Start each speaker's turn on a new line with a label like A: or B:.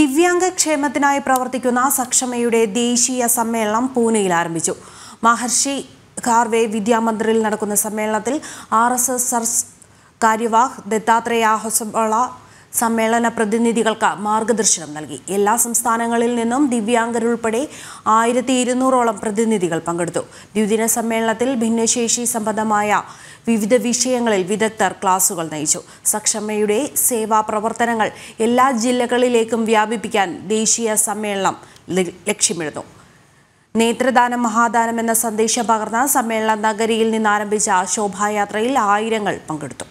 A: ദിവ്യാംഗ ക്ഷേമത്തിനായി പ്രവർത്തിക്കുന്ന സക്ഷമയുടെ ദേശീയ സമ്മേളനം പൂനെയിൽ ആരംഭിച്ചു. മഹർഷി കാർവേ വിദ്യാമന്ദിറിൽ നടക്കുന്ന സമ്മേളനത്തിൽ ആർ എസ് എസ് സർസ് കാര്യവാഹ് ദത്താത്രേയ ഹൊസബള സമ്മേളന പ്രതിനിധികൾക്ക് മാർഗദർശനം നൽകി. എല്ലാ സംസ്ഥാനങ്ങളിൽ നിന്നും ദിവ്യാംഗരുൾപ്പെടെ ആയിരത്തി ഇരുന്നൂറോളം പ്രതിനിധികൾ പങ്കെടുത്തു. ദ്വിദിന സമ്മേളനത്തിൽ ഭിന്നശേഷി സംബന്ധമായ വിവിധ വിഷയങ്ങളിൽ വിദഗ്ധർ ക്ലാസുകൾ നയിച്ചു. സക്ഷമയുടെ സേവാ പ്രവർത്തനങ്ങൾ എല്ലാ ജില്ലകളിലേക്കും വ്യാപിപ്പിക്കാൻ ദേശീയ സമ്മേളനം ലക്ഷ്യമിടുന്നു. നേത്രദാനം മഹാദാനം എന്ന സന്ദേശം പകർന്ന സമ്മേളന നഗരിയിൽ നിന്നാരംഭിച്ച ശോഭായാത്രയിൽ ആയിരങ്ങൾ പങ്കെടുത്തു.